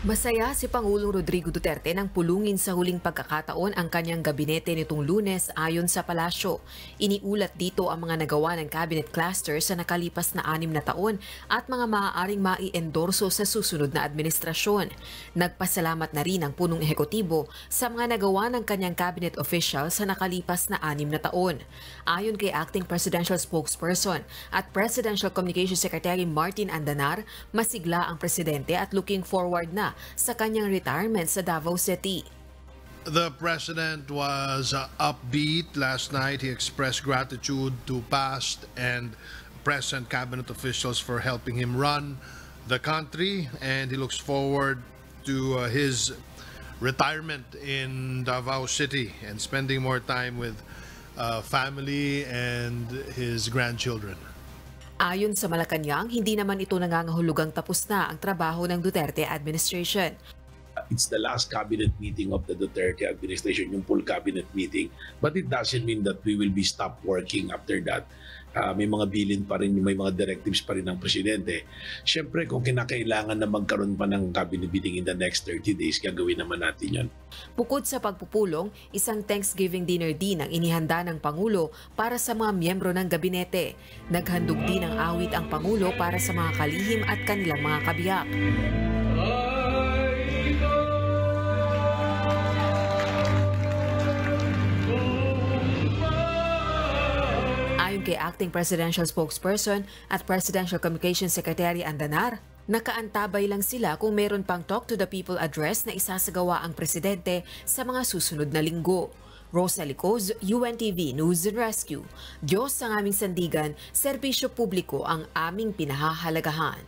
Masaya si Pangulong Rodrigo Duterte nang pulungin sa huling pagkakataon ang kanyang gabinete nitong lunes ayon sa palasyo. Iniulat dito ang mga nagawa ng cabinet cluster sa nakalipas na anim na taon at mga maaaring mai-endorso sa susunod na administrasyon. Nagpasalamat na rin ang punong ehekutibo sa mga nagawa ng kanyang cabinet official sa nakalipas na anim na taon. Ayon kay Acting Presidential Spokesperson at Presidential Communications Secretary Martin Andanar, masigla ang presidente at looking forward na sa kanyang retirement sa Davao City. The president was uh, upbeat last night. He expressed gratitude to past and present cabinet officials for helping him run the country, and he looks forward to uh, his retirement in Davao City and spending more time with uh, family and his grandchildren. Ayon sa Malacanang, hindi naman ito nangangahulugang tapos na ang trabaho ng Duterte administration. It's the last cabinet meeting of the Duterte administration, yung full cabinet meeting. But it doesn't mean that we will be stopped working after that. Uh, may mga bilin pa rin, may mga directives pa rin ng presidente. Siyempre, kung kinakailangan na magkaroon pa ng cabinet meeting in the next 30 days, gagawin naman natin yon. Bukod sa pagpupulong, isang Thanksgiving dinner din ang inihanda ng Pangulo para sa mga miyembro ng gabinete. Naghandog din ng awit ang Pangulo para sa mga kalihim at kanilang mga kabiyak. Ayon kay Acting Presidential Spokesperson at Presidential Communications Secretary Andanar, nakaantabay lang sila kung meron pang Talk to the People address na isasagawa ang presidente sa mga susunod na linggo. Rosa Licoz, UNTV News and Rescue. Diyos ang aming sandigan, serbisyo publiko ang aming pinahahalagahan.